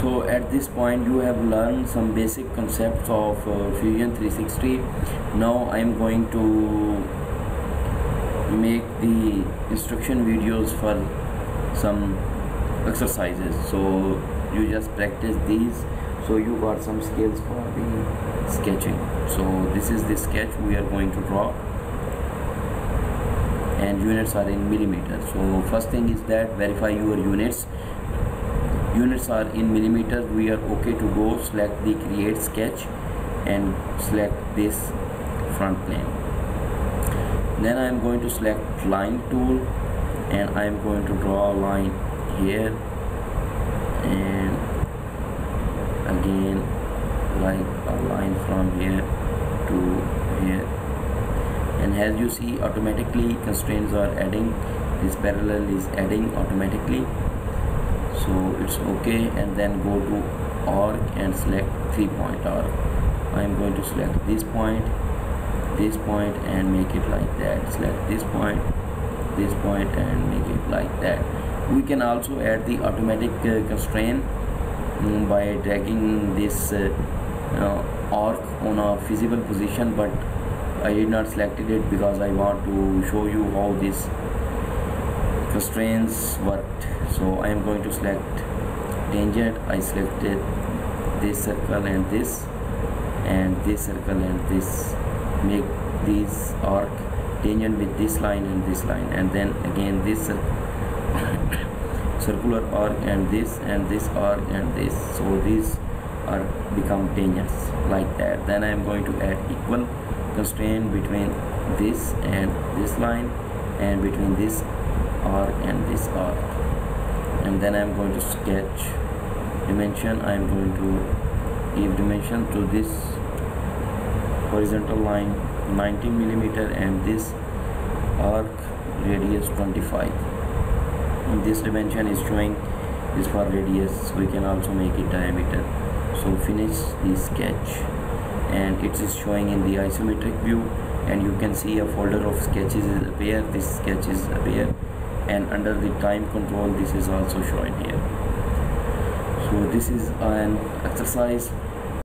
so at this point you have learned some basic concepts of uh, fusion 360 now i'm going to make the instruction videos for some exercises. So you just practice these. So you got some skills for the sketching. So this is the sketch we are going to draw. And units are in millimeters. So first thing is that verify your units units are in millimeters. We are okay to go. Select the create sketch and select this front plane. Then I am going to select line tool and I am going to draw a line here. And again like a line from here to here. And as you see automatically constraints are adding. This parallel is adding automatically so it's okay. And then go to arc and select three point arc I'm going to select this point this point and make it like that. Select this point this point and make it like that. We can also add the automatic uh, constraint um, by dragging this uh, uh, arc on a feasible position but I did not selected it because I want to show you how this constraints worked so I am going to select tangent I selected this circle and this and this circle and this. Make these arc tangent with this line and this line and then again this circular arc and this and this arc and this. So these are become tangents like that. Then I am going to add equal constraint between this and this line and between this arc and this arc and then I am going to sketch dimension. I am going to give dimension to this horizontal line 19 millimeter and this arc radius 25 and this dimension is showing is for radius we can also make it diameter. So finish the sketch. And it is showing in the isometric view. And you can see a folder of sketches is appear this sketch is appear and under the time control this is also shown here. So this is an exercise